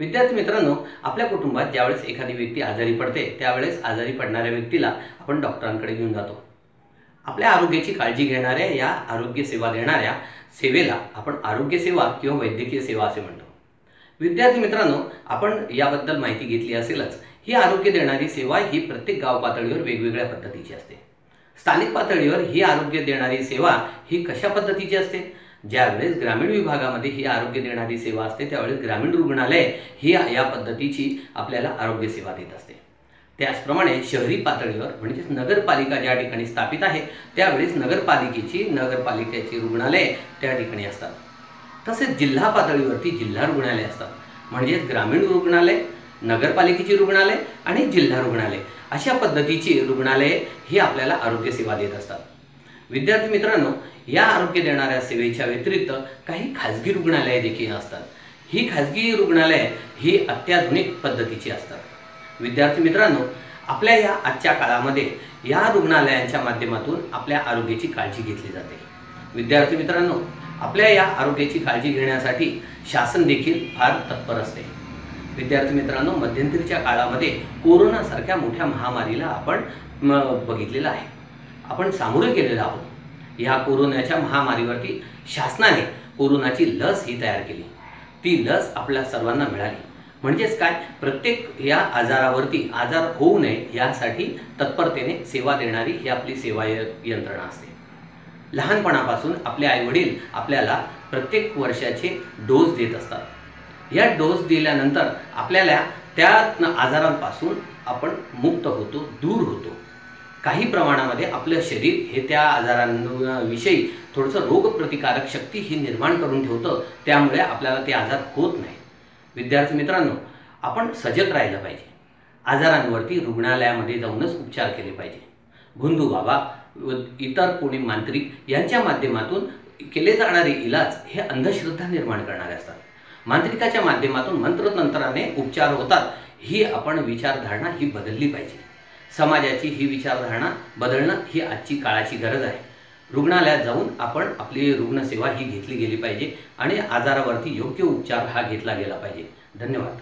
विद्यार्थी मित्रांनो आपल्या कुटुंबात ज्यावेळेस एखादी व्यक्ती आजारी पडते त्यावेळेस आजारी पडणाऱ्या व्यक्तीला आपण डॉक्टरांकडे घेऊन जातो. आपल्या आरोग्याची काळजी घेणाऱ्या या आरोग्य सेवा देणाऱ्या सेवेला आपण आरोग्य सेवा किंवा वैद्यकीय सेवा असे म्हणतो. विद्यार्थी मित्रांनो आपण याबद्दल माहिती घेतली असेलच. ही आरोग्य देणारी सेवा ही प्रत्येक गाव पातळीवर वेगवेगळ्या पद्धतीची असते. स्थानिक पातळीवर ही आरोग्य देणारी सेवा ही कशा पद्धतीची असते? ज्यावेळेस ग्रामीण विभागामध्ये ही आरोग्य देणारी सेवा असते त्यावेळेस ग्रामीण रुग्णालय ही या पद्धतीची आपल्याला आरोग्य सेवा देत असते. त्याचप्रमाणे शहरी पातळीवर म्हणजेच नगरपालिका ज्या ठिकाणी स्थापित आहे त्यावेळेस नगरपालिकेची नगरपालिकेची रुग्णालये त्या ठिकाणी असतात. तसेच जिल्हा पातळीवरती जिल्हा रुग्णालय असतात. म्हणजेच ग्रामीण रुग्णालय नगरपालिकेची रुग्णालय आणि जिल्हा रुग्णालय अशा पद्धतीची रुग्णालये ही आपल्याला आरोग्य सेवा देत असतात. विद्यार्थी मित्रांनो या आरोग्य देणाऱ्या सेवेच्या व्यतिरिक्त काही खाजगी रुग्णालये देखील असतात. ही खाजगी रुग्णालये ही अत्याधुनिक पद्धतीची असतात. विद्यार्थी मित्रांनो आपल्या या आजच्या काळामध्ये या रुग्णालयांच्या माध्यमातून आपल्या आरोग्याची काळजी घेतली जाते. विद्यार्थी मित्रांनो आपल्या या आरोग्याची काळजी घेण्यासाठी शासन देखील फार तत्पर असते. विद्यार्थी मित्रांनो मध्यंतरीच्या काळामध्ये कोरोनासारख्या मोठ्या महामारीला आपण बघितलेलं आहे. आपण सामोरे गेलेलो आहोत. या कोरोनाच्या महामारीवरती शासनाने कोरोनाची लस ही तयार केली. ती लस आपल्या सर्वांना मिळाली. म्हणजेच काय? प्रत्येक या आजारावरती आजार होऊ नये यासाठी तत्परतेने सेवा देणारी ही आपली सेवा यंत्रणा असते. लहानपणापासून आपले आईवडील आपल्याला प्रत्येक वर्षाचे डोस देत असतात. या डोस दिल्यानंतर आपल्याला त्या आजारांपासून आपण मुक्त होतो दूर होतो. काही प्रमाणामध्ये आपलं शरीर हे त्या आजारांविषयी थोडंसं रोगप्रतिकारक शक्ती ही निर्माण करून ठेवतं त्यामुळे आपल्याला ते आजार होत नाही. विद्यार्थी मित्रांनो आपण सजग राहिलं पाहिजे. आजारांवरती रुग्णालयामध्ये जाऊनच उपचार केले पाहिजे. भुंदू बाबा इतर कोणी मांत्रिक यांच्या माध्यमातून केले जाणारे इलाज हे अंधश्रद्धा निर्माण करणारे असतात. मांत्रिकाच्या माध्यमातून मंत्रतंत्राने उपचार होतात ही आपण विचारधारणा ही बदलली पाहिजे. समाजाची ही विचारधारणा बदलणं ही आजची काळाची गरज आहे. रुग्णालयात जाऊन आपण आपली रुग्णसेवा ही घेतली गेली पाहिजे आणि आजारावरती योग्य उपचार हा घेतला गेला पाहिजे. धन्यवाद.